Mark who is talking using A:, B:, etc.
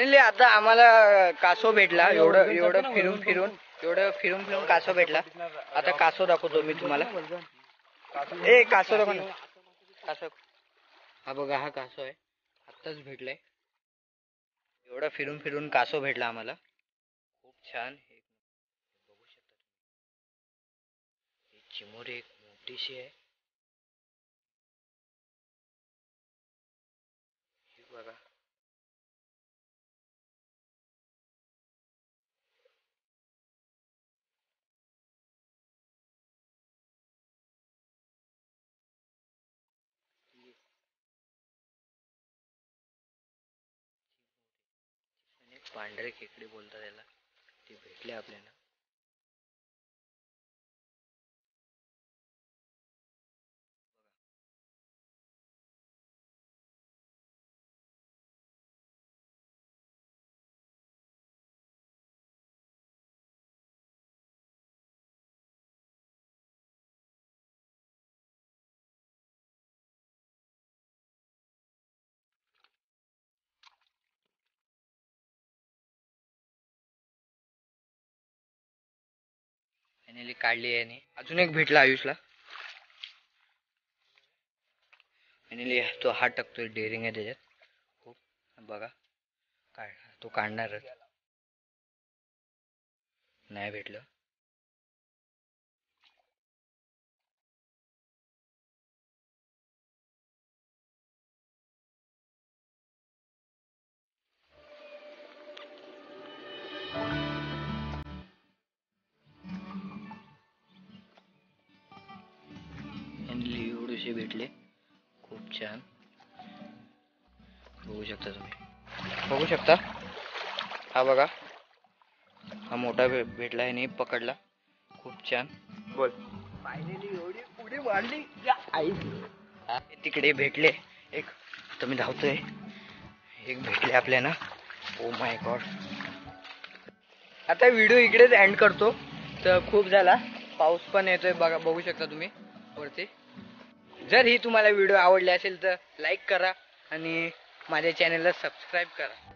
A: Finally आता आम्हाला कासव भेटला. एवढं एवढं फिरून फिरून एवढं फिरून फिरून कासव भेटला. आता कासव दाखवतो मी तुम्हाला. ए कासव दाखव ना. कासव. हा बघा हा कासव आहे. आत्ताच भेटलाय. एवढं फिरून फिरून कासव भेटला आम्हाला. खूप छान. हे बघू शकता चिमोरी एक मोठीशी आहे. पांढरे खेकडे बोलतात त्याला ते भेटले आपल्याला. फायनली काढली आहे अजून एक भेटला आयुषला. फायनली तो हात टाकतोय डेअरिंग आहे त्याच्यात. खूप. बघा. काढ तो काढणारच. नाही भेटलं. एवढेसे भेटले. खूप छान. बघू शकता तुम्ही. बघू शकता. हा बघा. हा मोठा भे- भेटला आहे पकडला. खूप छान. बोल. फायनली एवढी पुढे वाढली. आई. तिकडे भेटले. एक आता मी धावतोय. एक भेटले आपल्याला. ओ माय गॉड आता व्हिडिओ इकडेच एंड करतो. तर खूप झाला. पाऊस पण येतोय बघा बघू शकता तुम्ही. वरती. जर ही तुम्हाला व्हिडिओ आवडले असेल तर लाईक करा आणि माझ्या चॅनलला सबस्क्राईब करा.